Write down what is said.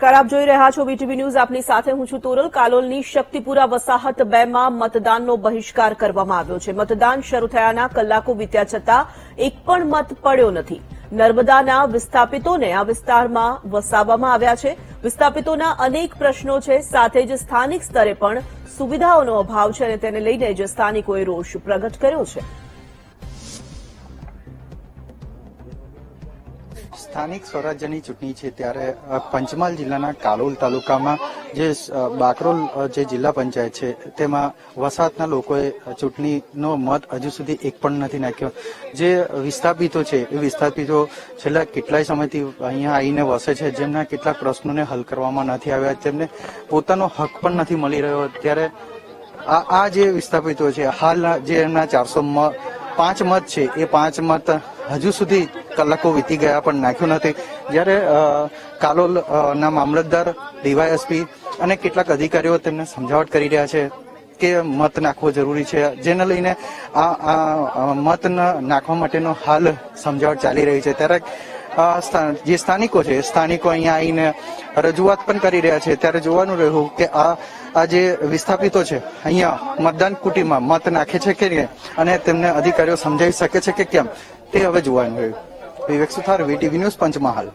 નમસ્કાર, આપ જોઈ રહ્યા છો વીટીવી ન્યૂઝ. આપની સાથે હું છું તોરલ. કાલોલની શક્તિપુરા વસાહત બેમાં મતદાનનો બહિષ્કાર કરવામાં આવ્યો છે. મતદાન શરૂ થયાના કલાકો વીત્યા છતાં એક પણ મત પડ્યો નથી. નર્મદાના વિસ્થાપિતોને આ વિસ્તારમાં વસાવવામાં આવ્યા છે. વિસ્થાપિતોના અનેક પ્રશ્નો છે. સાથે જ સ્થાનિક સ્તરે પણ સુવિધાઓનો અભાવ છે અને તેને લઈને જ સ્થાનિકોએ રોષ પ્રગટ કર્યો છે. સ્થાનિક સ્વરાજ્યની ચૂંટણી છે ત્યારે પંચમહાલ જિલ્લાના કાલોલ તાલુકામાં જે બાકરોલ જે જિલ્લા પંચાયત છે, તેમાં વસાહતના લોકોએ ચૂંટણીનો મત હજુ સુધી એક પણ નથી નાખ્યો. જે વિસ્થાપિતો છે, એ વિસ્થાપિતો છેલ્લા કેટલાય સમયથી અહીંયા આવીને વસે છે, જેમના કેટલાક પ્રશ્નોને હલ કરવામાં નથી આવ્યા તેમને પોતાનો હક પણ નથી મળી રહ્યો. ત્યારે આ આ જે વિસ્થાપિતો છે, હાલના જે એમના ચારસો પાંચ મત છે, એ પાંચ મત હજુ સુધી કલાકો વીતી ગયા પણ નાખ્યું નથી. જ્યારે કાલોલના મામલતદાર, ડીવાયએસપી અને કેટલાક અધિકારીઓ તેમને સમજાવટ કરી રહ્યા છે કે મત નાખવો જરૂરી છે. જેને લઈને આ મત નાખવા માટેનો હાલ સમજાવટ ચાલી રહી છે. ત્યારે જે સ્થાનિકો છે, સ્થાનિકો અહીંયા આવીને રજૂઆત પણ કરી રહ્યા છે. ત્યારે જોવાનું રહ્યું કે આ આ જે વિસ્થાપિતો છે, અહીંયા મતદાન કુટીમાં મત નાખે છે કે નહીં? અને તેમને અધિકારીઓ સમજાવી શકે છે કે કેમ? તે હવે જોવાનું રહ્યું. Vivek Suthar VTV news Panchmahal